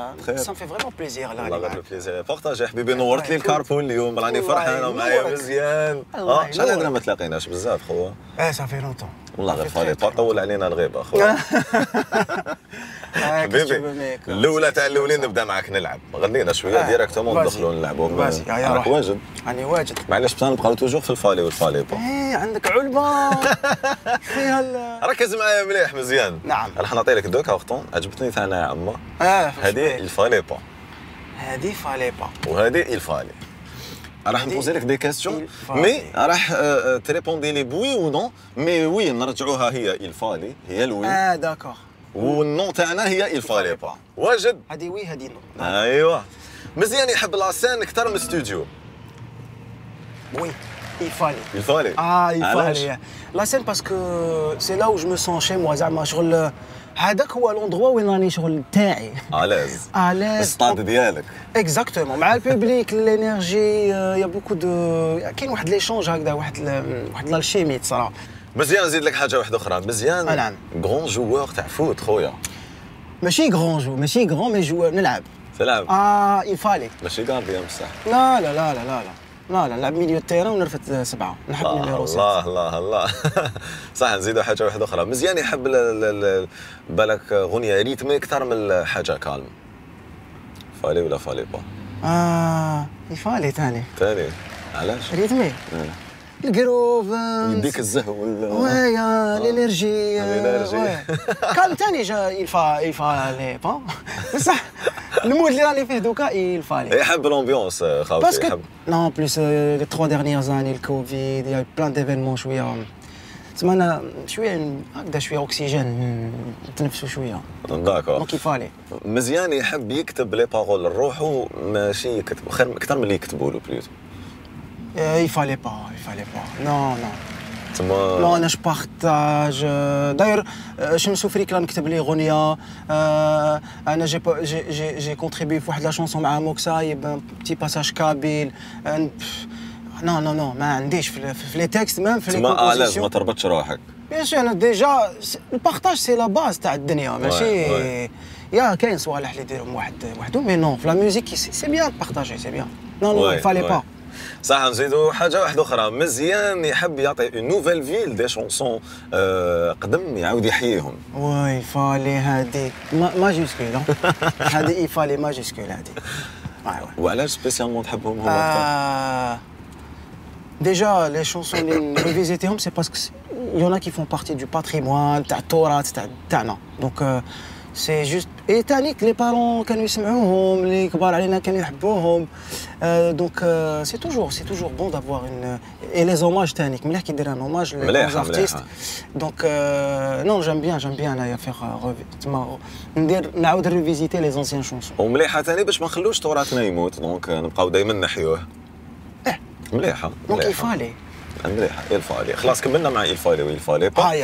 خير. سا fait vraiment plaisir والله الله غير ال plaisir partagé حبيبي نورت لي ال carpool اليوم راني والله فرحان ومعايا. مزيان. الله آه شحال. عندنا ما تلاقيناش بزاف خويا. آه ça fait longtemps والله غير fallait pas تطول علينا الغيبة خويا. حبيبي. الأولى تاع الأولين نبدأ معاك نلعب. غنينا شوية آه، directement. ندخلوا نلعبوا راك. واجد. راني واجد. معليش بصح نبقاو toujours في ال fallait وال fallait pas إيه عندك علبة. فيها ركز معايا مليح مزيان. نعم. راح نعطي لك deux cartons عجبتني ثاني يا عمو آه هذه il fallait pas هذه fallait pas وهذه il fallait. راح نبوزي لك des questions. mais راح آه، تريبوندي لي par oui ou non mais oui نرجعوها هي il fallait. هي ال oui. آه d'accord وال non تاعنا هي il fallait pas واجد. هذه oui هذه non ايوا مزيان يحب la scène أكثر من الاستوديو oui il fallait il fallait آه علاش؟ il fallait la scène parce que c'est là où je me sens chez moi زعما شغل هذاك هو l'endroit وين راني شغل تاعي. à l'aise à l'aise ال stade ديالك. exactement مع ال public l'énergie y a beaucoup de كاين واحد l'échange هكذا واحد واحد ال alchimie تصرا مزيان نزيد لك حاجة واحدة أخرى. مزيان آه، نعم. grand joueur تاع foot خويا. ماشي grand jou- ماشي grand mais joueur نلعب. تلعب. آه il fallait ماشي gardien بصح. لا لا لا لا لا لا. لا نلعب milieu terrain ونرفد سبعة. نحب آه milieu روسيت الله الله الله. صح نزيدوا حاجة واحدة أخرى. مزيان يحب بالك غنية rythmée أكثر من حاجة calme. fallait ولا fallait pas؟ آه il fallait ثاني ثاني علاش؟ rythmée. آه. ال groove يديك الزهو ويا ال énergie. ال énergie. oui. كان ثاني جا il fa- il fallait pas بصح ال mood اللي راني فيه دوكا il fallait. يحب ال ambiance خاوتي parce que non plus les trois dernières années ال Covid y a plein d'événements شوية تسمى أنا شوية هكذا شوية اوكسيجين نتنفسوا شوية d'accord donc il fallait مزيان يحب يكتب les paroles لروحو ماشي يكتب خير أكثر من اللي يكتبوا له plutôt il fallait pas il fallait pas non non تما نو أنا بارتاج داير شمسو فريك راه نكتب لي اغنيه آه، أنا جي با- جي جي جي كونتريبي في واحد لا شونسون مع موكسايب بتي باساج كابيل آه، بف، نو نو نو ما عنديش في, في, في لي تكست ميم في لي تما الاز ما كومبوزيسيون تربطش روحك بيان سور أنا ديجا س- البارتاج سي لا باز تاع الدنيا ماشي ouais. يا كاين صوالح اللي يديرهم واحد وحدهم مي نو في لا ميوزيك سي سي بيان بارتاجي سي بيان non non Ouais, fallait ouais. pas صح نزيدو حاجة واحدة أخرى. مزيان يحب يعطي une nouvelle vie des chansons آه قدم يعاود يحييهم. oui fallait هادي. majuscule هادي il fallait majuscule هادي. آه، وعلاش spécialement تحبهم هما déjà les آه، les اللي les c'est parce que y en a qu'il y en a qui font partie du patrimoine, ta c'est juste et تانيك les parents كانوا يسمعوهم اللي كبار علينا كانوا يحبوهم donc c'est toujours c'est toujours bon d'avoir un et les hommages تانيك مليح كي دير un hommage مليحة، artiste مليحة. donc non j'aime bien j'aime bien انايا فيغ تما ندير نعاود revisiter les anciennes chansons ومليحه ثاني باش ما نخلوش تراثنا يموت donc نبقاو دائما نحيوه إيه. مليحه donc مليحة. il fallait مليحه il fallait خلاص كملنا مع il fallait و il fallait هاي